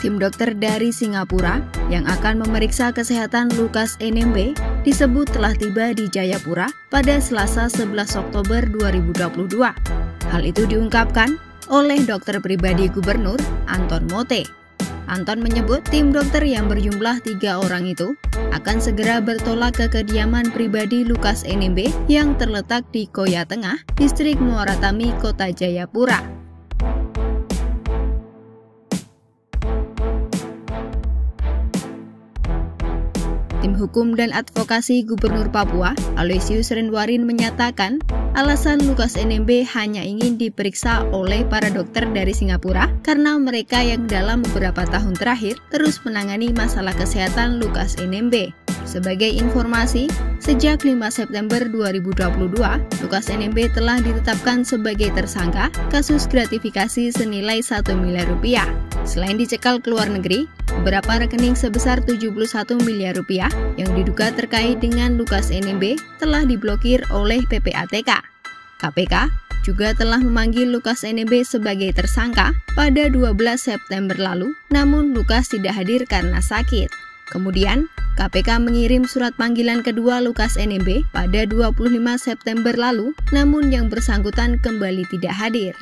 tim dokter dari Singapura yang akan memeriksa kesehatan Lukas NMB disebut telah tiba di Jayapura pada Selasa 11 Oktober 2022. Hal itu diungkapkan oleh dokter pribadi Gubernur Anton Mote. Anton menyebut tim dokter yang berjumlah tiga orang itu akan segera bertolak ke kediaman pribadi Lukas NMB yang terletak di Koya Tengah, distrik Muaratami, Kota Jayapura. Tim Hukum dan Advokasi Gubernur Papua, Aloysius Renwarin menyatakan, alasan Lukas NMB hanya ingin diperiksa oleh para dokter dari Singapura karena mereka yang dalam beberapa tahun terakhir terus menangani masalah kesehatan Lukas NMB. Sebagai informasi, sejak 5 September 2022, Lukas NMB telah ditetapkan sebagai tersangka kasus gratifikasi senilai 1 miliar rupiah. Selain dicekal ke luar negeri, beberapa rekening sebesar 71 miliar rupiah yang diduga terkait dengan Lukas NMB telah diblokir oleh PPATK. KPK juga telah memanggil Lukas NMB sebagai tersangka pada 12 September lalu, namun Lukas tidak hadir karena sakit. Kemudian, KPK mengirim surat panggilan kedua Lukas NMB pada 25 September lalu, namun yang bersangkutan kembali tidak hadir.